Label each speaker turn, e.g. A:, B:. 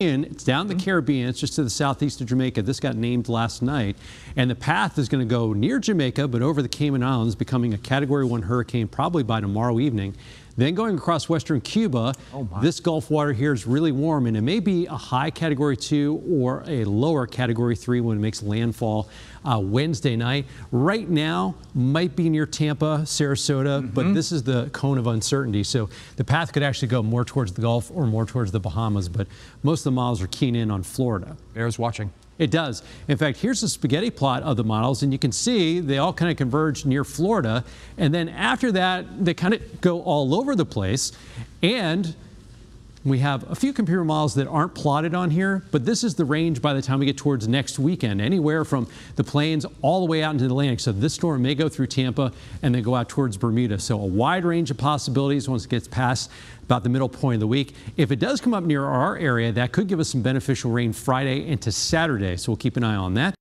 A: It's down the mm-hmm. Caribbean. It's just to the southeast of Jamaica. This got named last night. And the path is going to go near Jamaica, but over the Cayman Islands, becoming a Category 1 hurricane probably by tomorrow evening. Then going across western Cuba,
B: Oh,
A: this Gulf water here is really warm, and it may be a high Category 2 or a lower Category 3 when it makes landfall uh, Wednesday night. Right now, might be near Tampa, Sarasota,
B: Mm-hmm.
A: but this is the cone of uncertainty. So the path could actually go more towards the Gulf or more towards the Bahamas, but most of the models are keen in on Florida.
B: Bears watching.
A: It does. In fact, here's a spaghetti plot of the models, and you can see they all kind of converge near Florida. And then after that, they kind of go all over the place. And we have a few computer models that aren't plotted on here, but this is the range by the time we get towards next weekend, anywhere from the plains all the way out into the Atlantic. So this storm may go through Tampa and then go out towards Bermuda. So a wide range of possibilities once it gets past about the middle point of the week. If it does come up near our area, that could give us some beneficial rain Friday into Saturday. So we'll keep an eye on that.